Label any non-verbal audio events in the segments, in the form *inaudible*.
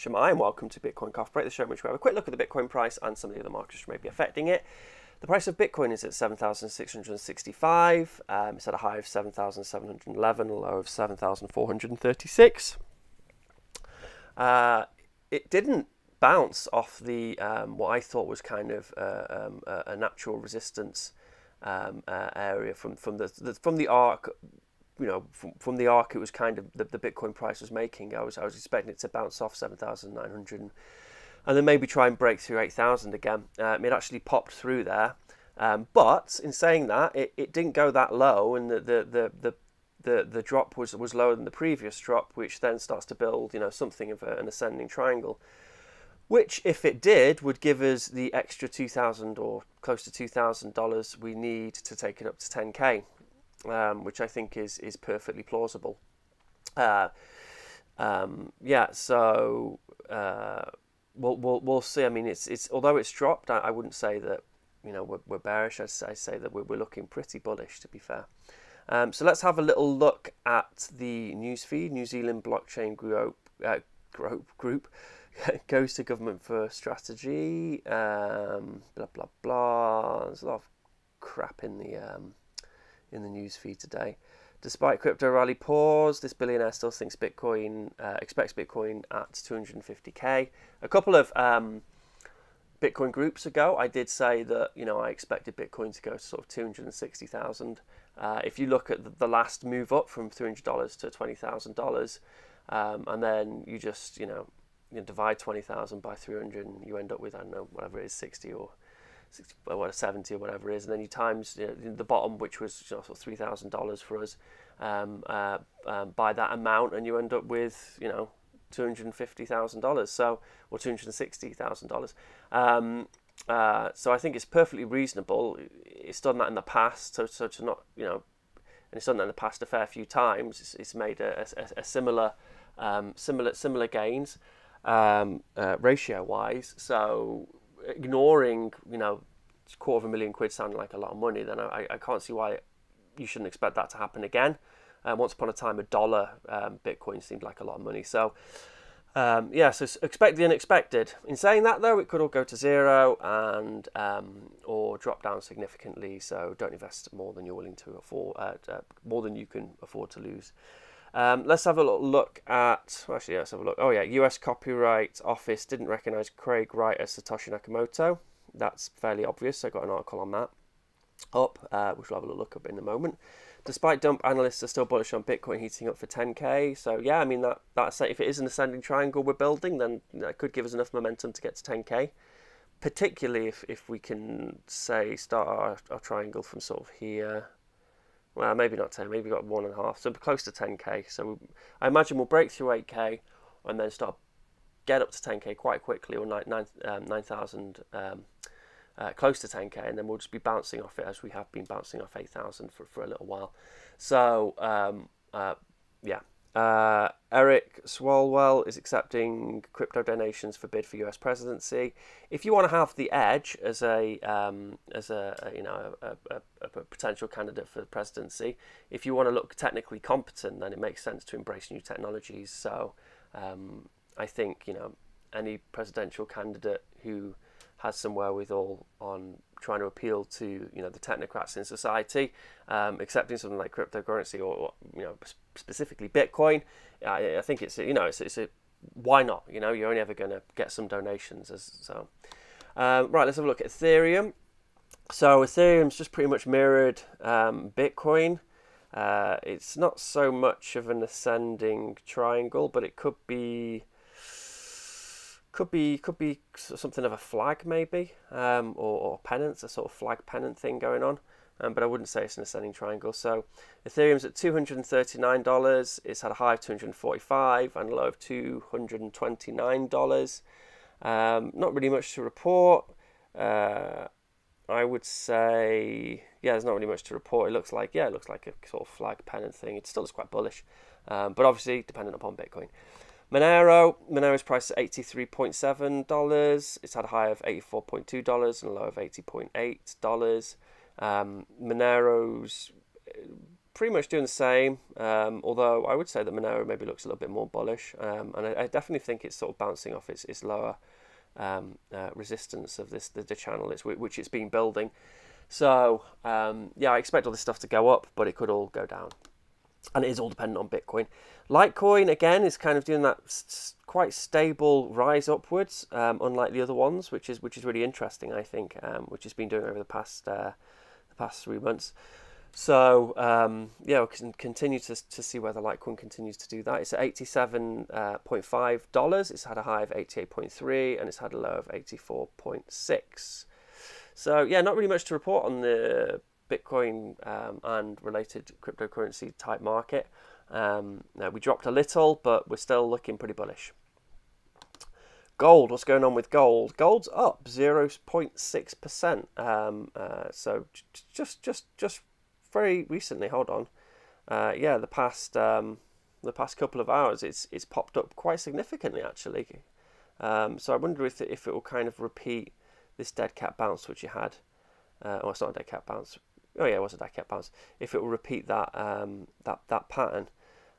Shemai, and welcome to Bitcoin Coffee Break, the show in which we have a quick look at the Bitcoin price and some of the other markets which may be affecting it. The price of Bitcoin is at 7,665. Um, it's at a high of 7,711, a low of 7,436. Uh, it didn't bounce off the um, what I thought was kind of uh, um, a natural resistance um, uh, area from from the, the, from the arc. You know, from, from the arc, it was kind of the, the Bitcoin price was making. I was I was expecting it to bounce off seven thousand nine hundred, and then maybe try and break through eight thousand again. Um, it actually popped through there, um, but in saying that, it, it didn't go that low, and the the the, the the, the drop was, was lower than the previous drop, which then starts to build, you know, something of a, an ascending triangle which if it did would give us the extra 2000 or close to $2000 we need to take it up to 10k um, which I think is is perfectly plausible. Uh, um, yeah so uh, we'll, we'll, we'll see. I mean it's it's although it's dropped I, I wouldn't say that you know we're, we're bearish. I say, I say that we're, we're looking pretty bullish to be fair. Um, so let's have a little look at the newsfeed New Zealand blockchain group, uh, group, group *laughs* goes to government for strategy. Um, blah blah blah. There's a lot of crap in the um, in the news feed today. Despite crypto rally pause, this billionaire still thinks Bitcoin uh, expects Bitcoin at 250k. A couple of um, Bitcoin groups ago, I did say that you know I expected Bitcoin to go to sort of 260,000. Uh, if you look at the last move up from $300 to $20,000, um, and then you just you know you divide 20,000 by 300 and you end up with, I don't know, whatever it is, 60 or 60, or what, 70 or whatever it is. And then you times you know, the bottom, which was you know, sort of $3,000 for us, um, uh, um, by that amount, and you end up with, you know, $250,000. So, or $260,000. Um, uh, so I think it's perfectly reasonable. It's done that in the past, so, so to not, you know, and it's done that in the past a fair few times. It's, it's made a, a, a similar, um, similar, similar gains um, uh, ratio wise. So ignoring, you know, quarter of a million quid sounding like a lot of money, then I, I can't see why you shouldn't expect that to happen again. Uh, once upon a time, a dollar um, Bitcoin seemed like a lot of money. So, um, yeah, so expect the unexpected. In saying that, though, it could all go to zero and um, or drop down significantly. So don't invest more than you're willing to afford, uh, uh, more than you can afford to lose. Um, let's have a look at. Actually, let's have a look. Oh yeah, U.S. Copyright Office didn't recognise Craig Wright as Satoshi Nakamoto. That's fairly obvious. I got an article on that up, uh, which we'll have a look up in a moment. Despite dump analysts are still bullish on Bitcoin heating up for 10k. So yeah, I mean that that's if it is an ascending triangle we're building, then that could give us enough momentum to get to 10k. Particularly if, if we can say start our, our triangle from sort of here well, maybe not 10, maybe got one and a half, so close to 10k. So I imagine we'll break through 8k and then start get up to 10k quite quickly, or 9,000, 9, um, uh, close to 10k, and then we'll just be bouncing off it as we have been bouncing off 8,000 for, for a little while. So um, uh, yeah, uh, Eric Swalwell is accepting crypto donations for bid for U.S. presidency. If you want to have the edge as a um, as a, a, you know a, a, a, potential candidate for the presidency, if you want to look technically competent, then it makes sense to embrace new technologies. So um, I think you know any presidential candidate who has some wherewithal on trying to appeal to you know the technocrats in society, um, accepting something like cryptocurrency or, you know specifically Bitcoin. I, I, think it's you know it's, it's a why not? You know you're only ever going to get some donations as so. Um, right, let's have a look at Ethereum. So Ethereum's just pretty much mirrored um, Bitcoin. Uh, it's not so much of an ascending triangle, but it could be could be could be something of a flag maybe um, or, or pennants a sort of flag pennant thing going on. Um, but I wouldn't say it's an ascending triangle. So Ethereum's at $239 it's had a high of 245 and a low of $229 um, not really much to report. Uh, I would say yeah there's not really much to report. It looks like yeah it looks like a sort of flag pennant thing. It still is quite bullish. Um, but obviously dependent upon Bitcoin Monero, Monero's price is $83.7. It's had a high of $84.2 and a low of $80.8. Um, Monero's uh, pretty much doing the same. Um, although I would say that Monero maybe looks a little bit more bullish, um, and I, I, definitely think it's sort of bouncing off its, its lower um, uh, resistance of this the, the channel it's, which it's been building. So um, yeah, I expect all this stuff to go up, but it could all go down, and it is all dependent on Bitcoin. Litecoin again is kind of doing that quite stable rise upwards, um, unlike the other ones, which is which is really interesting. I think, um, which has been doing over the past uh, the past three months. So um, yeah, we can continue to, to see whether Litecoin continues to do that. It's at eighty seven point five dollars. It's had a high of eighty eight point three, and it's had a low of eighty four point six. So yeah, not really much to report on the Bitcoin um, and related cryptocurrency type market. Um, we dropped a little, but we're still looking pretty bullish. Gold, what's going on with gold? Gold's up 0.6%. Um, uh, so just, just, just very recently. Hold on. Uh, yeah, the past, um, the past couple of hours, it's it's popped up quite significantly actually. Um, so I wonder if it, if it will kind of repeat this dead cat bounce which you had. Uh, oh, it's not a dead cat bounce. Oh yeah, it was a dead cat bounce. If it will repeat that um, that that pattern.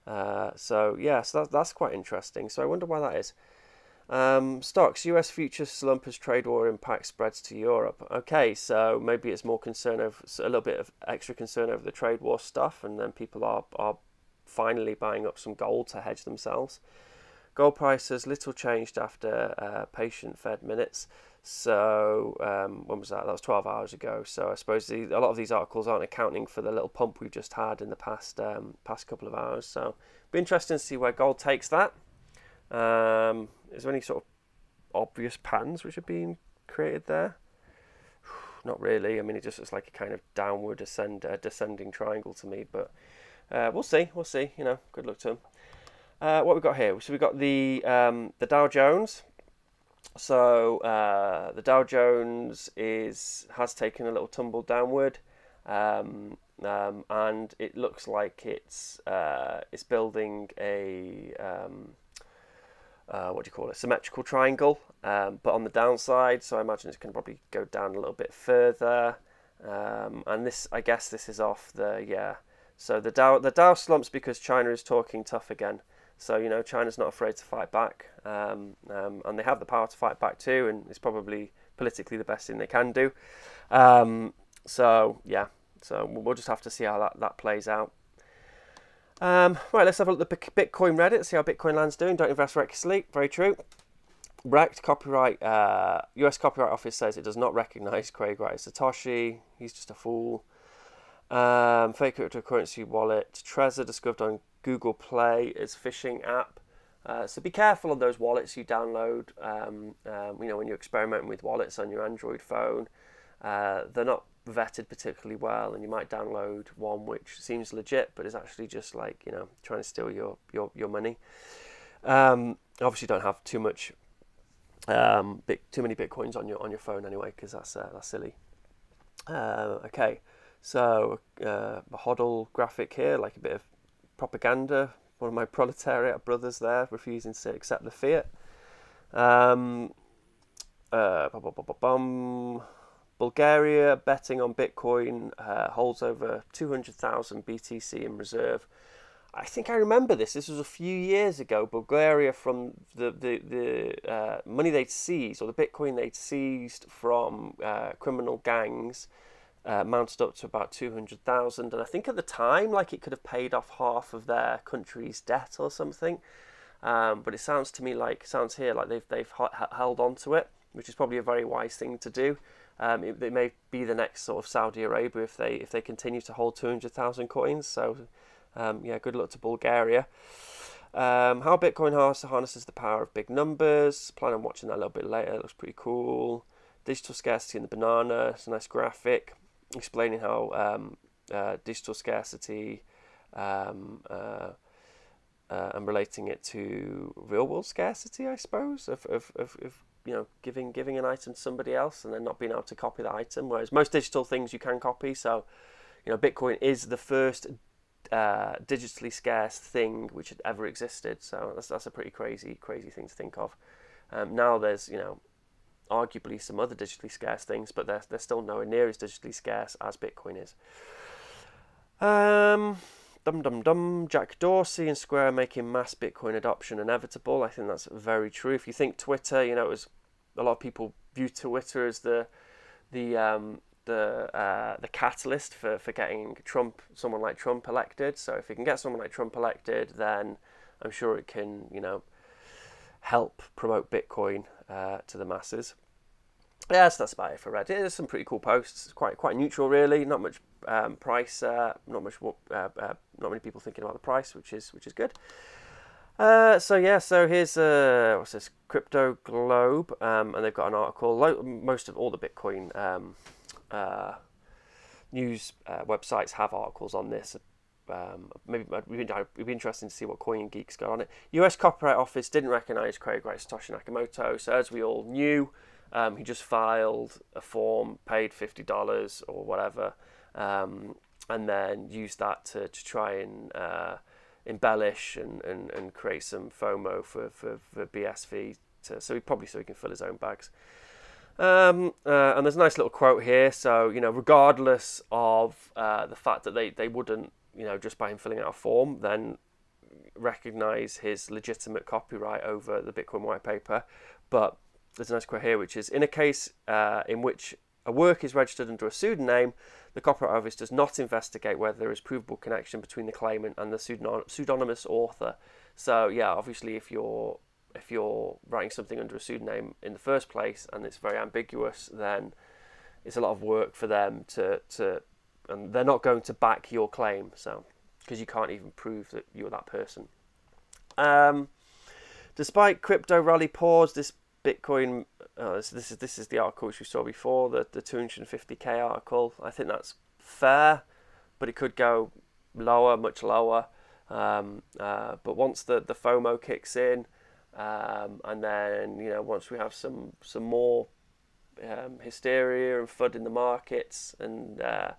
Uh, so yeah, so that, that's quite interesting. So I wonder why that is. Um, stocks, US futures slump as trade war impact spreads to Europe. Okay, so maybe it's more concern of a little bit of extra concern over the trade war stuff, and then people are are finally buying up some gold to hedge themselves. Gold prices little changed after uh, patient Fed minutes. So um, when was that? That was 12 hours ago. So I suppose the, a lot of these articles aren't accounting for the little pump we've just had in the past um, past couple of hours. So be interesting to see where gold takes that. Um, is there any sort of obvious patterns which are being created there? *sighs* Not really. I mean, it just looks like a kind of downward ascend, uh, descending triangle to me. But uh, we'll see. We'll see. You know, good luck to them. Uh, what we've got here? So we got the um, the Dow Jones. So uh, the Dow Jones is has taken a little tumble downward, um, um, and it looks like it's uh, it's building a um, uh, what do you call it, symmetrical triangle, um, but on the downside. So I imagine it's going to probably go down a little bit further. Um, and this, I guess, this is off the yeah. So the Dow the Dow slumps because China is talking tough again. So you know China's not afraid to fight back, um, um, and they have the power to fight back too, and it's probably politically the best thing they can do. Um, so yeah, so we'll just have to see how that, that plays out. Um, right, let's have a look at the Bitcoin Reddit, see how Bitcoin Land's doing. Don't invest recklessly. Very true. Wrecked copyright. Uh, U.S. Copyright Office says it does not recognize Craig Wright Satoshi. He's just a fool. Um, fake cryptocurrency wallet. Trezor discovered on Google Play as phishing app. Uh, so be careful of those wallets you download. Um, um, you know when you're experimenting with wallets on your Android phone, uh, they're not vetted particularly well, and you might download one which seems legit but is actually just like you know trying to steal your your your money. Um, obviously, don't have too much um, big, too many bitcoins on your on your phone anyway because that's uh, that's silly. Uh, okay, so uh, a hodl graphic here, like a bit of propaganda. One of my proletariat brothers there refusing to accept the fiat. Um, uh, Bulgaria betting on Bitcoin uh, holds over 200,000 BTC in reserve. I think I remember this. This was a few years ago. Bulgaria, from the the, the uh, money they'd seized or the Bitcoin they'd seized from uh, criminal gangs, uh, mounted up to about 200,000 and I think at the time like it could have paid off half of their country's debt or something. Um, but it sounds to me like sounds here like they've they've held on to it which is probably a very wise thing to do. Um, it, it, may be the next sort of Saudi Arabia if they if they continue to hold 200,000 coins. So um, yeah good luck to Bulgaria. Um, how Bitcoin harnesses the power of big numbers. Plan on watching that a little bit later. It looks pretty cool. Digital scarcity in the banana. It's a nice graphic explaining how um, uh, digital scarcity um, uh, uh, and relating it to real world scarcity, I suppose, of, of, of, of, you know giving giving an item to somebody else and then not being able to copy the item. Whereas most digital things you can copy. So, you know, Bitcoin is the first uh, digitally scarce thing which had ever existed. So that's that's a pretty crazy crazy thing to think of. Um, now there's you know arguably some other digitally scarce things, but they're, they're still nowhere near as digitally scarce as Bitcoin is. Um, dum dum dum. Jack Dorsey and Square making mass Bitcoin adoption inevitable. I think that's very true. If you think Twitter, you know, it was a lot of people view Twitter as the the um, the uh, the catalyst for, for getting Trump, someone like Trump elected. So if you can get someone like Trump elected, then I'm sure it can, you know, help promote Bitcoin uh, to the masses. Yes, that's about it for Reddit. There's some pretty cool posts. Quite quite neutral, really. Not much um, price. Uh, not much. Uh, uh, not many people thinking about the price, which is which is good. Uh, so yeah, so here's uh, what's this? Crypto Globe, um, and they've got an article. Most of all the Bitcoin um, uh, news uh, websites have articles on this. Um, maybe it'd be interesting to see what CoinGeek's got on it. U.S. Copyright Office didn't recognize Craig Wright Satoshi Nakamoto, so as we all knew, um, he just filed a form, paid fifty dollars or whatever, um, and then used that to, to try and uh, embellish and, and, and create some FOMO for, for, for BSV. To, so he probably so he can fill his own bags. Um, uh, and there's a nice little quote here. So, you know, regardless of uh, the fact that they, they wouldn't, you know, just by him filling out a form, then recognize his legitimate copyright over the Bitcoin white paper. But there's a nice quote here, which is in a case uh, in which a work is registered under a pseudonym, the Copyright Office does not investigate whether there is provable connection between the claimant and the pseudonymous author. So, yeah, obviously, if you're if you're writing something under a pseudonym in the first place and it's very ambiguous, then it's a lot of work for them to, to and they're not going to back your claim, so because you can't even prove that you're that person. Um, despite crypto rally pause, this Bitcoin, uh, this, this, is this is the article which we saw before, the the 250k article. I think that's fair, but it could go lower, much lower. Um, uh, but once the the FOMO kicks in, um, and then you know once we have some some more um, hysteria and FUD in the markets, and uh,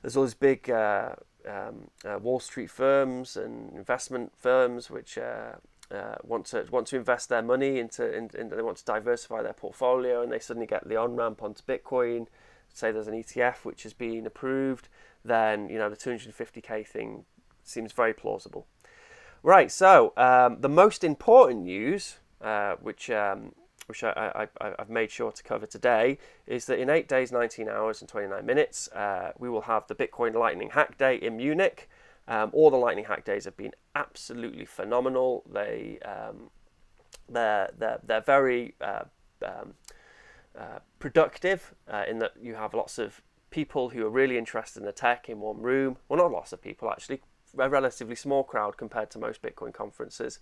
there's all these big uh, um, uh, Wall Street firms and investment firms which uh, uh, want to want to invest their money into, in, in, they want to diversify their portfolio, and they suddenly get the on ramp onto Bitcoin. Say there's an ETF which has been approved, then you know the 250k thing seems very plausible. Right, so um, the most important news, uh, which um, which I, have made sure to cover today, is that in 8 days, 19 hours, and 29 minutes, uh, we will have the Bitcoin Lightning Hack Day in Munich. Um, all the Lightning Hack Days have been absolutely phenomenal. They, um, they're, they're, they're very uh, um, uh, productive uh, in that you have lots of people who are really interested in the tech in one room. Well, not lots of people, actually, a relatively small crowd compared to most Bitcoin conferences.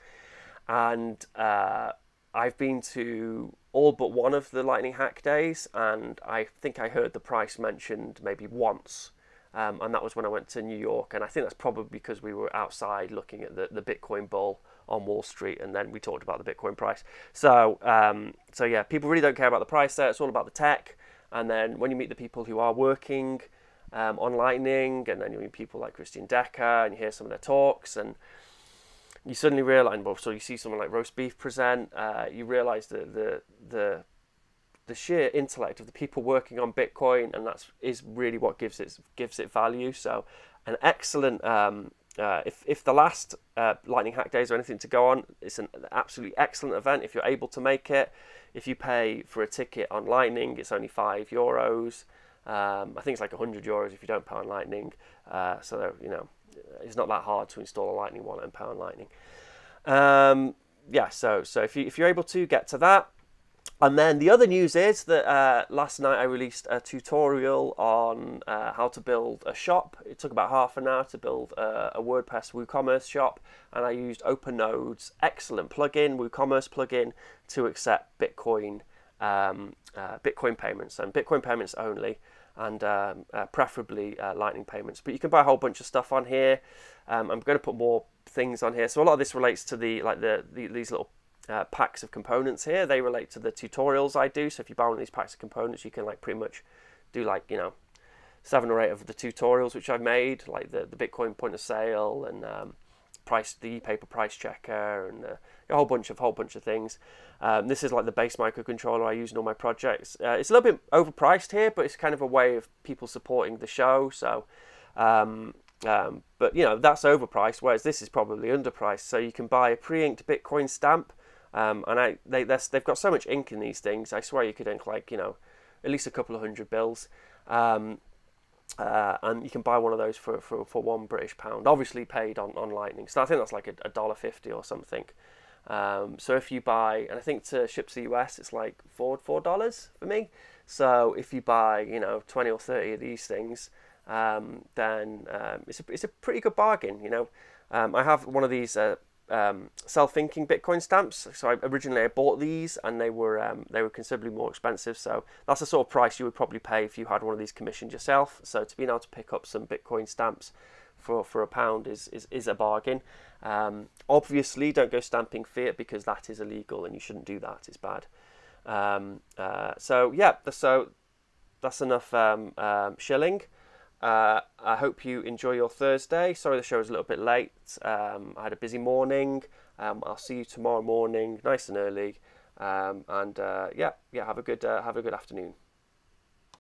And uh, I've been to all but one of the Lightning Hack days, and I think I heard the price mentioned maybe once. Um, and that was when I went to New York, and I think that's probably because we were outside looking at the, the Bitcoin bull on Wall Street, and then we talked about the Bitcoin price. So, um, so yeah, people really don't care about the price there. It's all about the tech. And then when you meet the people who are working um, on Lightning, and then you meet people like Christian Decker, and you hear some of their talks, and you suddenly realise, well, so you see someone like roasbeef present, uh, you realise the, the the the sheer intellect of the people working on Bitcoin, and that's is really what gives it gives it value. So, an excellent. Um, uh, if, if the last uh, Lightning Hack Days or anything to go on, it's an absolutely excellent event if you're able to make it. If you pay for a ticket on Lightning, it's only five euros. Um, I think it's like 100 euros if you don't pay on Lightning. Uh, so, you know, it's not that hard to install a Lightning wallet and Power Lightning. Um, yeah, so so if, you, if you're able to get to that, and then the other news is that uh, last night I released a tutorial on uh, how to build a shop. It took about half an hour to build a, a WordPress WooCommerce shop, and I used OpenNode's excellent plugin, WooCommerce plugin, to accept Bitcoin um, uh, Bitcoin payments and Bitcoin payments only, and um, uh, preferably uh, Lightning payments. But you can buy a whole bunch of stuff on here. Um, I'm going to put more things on here. So a lot of this relates to the like the, the these little uh, packs of components here. They relate to the tutorials I do. So if you buy one of these packs of components, you can like pretty much do like you know seven or eight of the tutorials which I've made, like the the Bitcoin point of sale and um, price the paper price checker and uh, a whole bunch of whole bunch of things. Um, this is like the base microcontroller I use in all my projects. Uh, it's a little bit overpriced here, but it's kind of a way of people supporting the show. So um, Um, but you know that's overpriced, whereas this is probably underpriced. So you can buy a pre-inked Bitcoin stamp, um, and I they they've got so much ink in these things. I swear you could ink like you know at least a couple of hundred bills. Um, uh, and you can buy one of those for, for, for one British pound, obviously paid on, on Lightning. So I think that's like a dollar fifty or something. Um, so if you buy, and I think to ship to the US, it's like four four dollars for me. So if you buy, you know, twenty or thirty of these things, um, then um, it's a it's a pretty good bargain. You know, um, I have one of these uh, um, self-inking Bitcoin stamps. So I, originally I bought these, and they were um, they were considerably more expensive. So that's the sort of price you would probably pay if you had one of these commissioned yourself. So to be able to pick up some Bitcoin stamps for, for a pound is, is, is a bargain. Um, obviously, don't go stamping fiat because that is illegal and you shouldn't do that. It's bad. Um, uh, so yeah, so that's enough um, um shilling. Uh, I hope you enjoy your Thursday. Sorry the show was a little bit late. Um, I had a busy morning. Um, I'll see you tomorrow morning, nice and early. and uh, yeah, yeah, have a good uh, have a good afternoon.